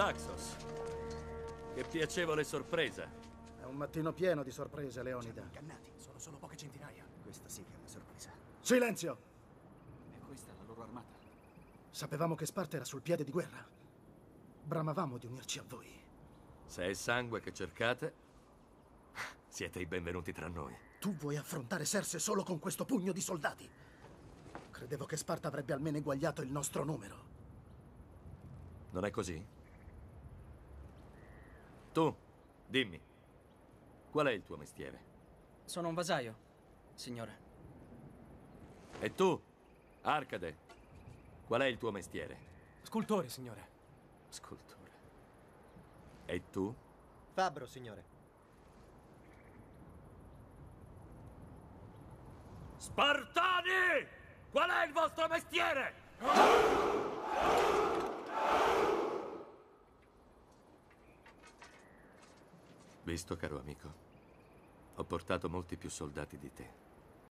Daxos. Che piacevole sorpresa. È un mattino pieno di sorprese, Leonida. Ingannati, sono solo poche centinaia. Questa sì che è una sorpresa. Silenzio! E questa è la loro armata. Sapevamo che Sparta era sul piede di guerra. Bramavamo di unirci a voi. Se è sangue che cercate, siete i benvenuti tra noi. Tu vuoi affrontare Serse solo con questo pugno di soldati? Credevo che Sparta avrebbe almeno eguagliato il nostro numero. Non è così? Tu, dimmi, qual è il tuo mestiere? Sono un vasaio, signore. E tu, Arcade, qual è il tuo mestiere? Scultore, signore. Scultore. E tu? Fabbro, signore. Spartani! Qual è il vostro mestiere? Visto, caro amico, ho portato molti più soldati di te.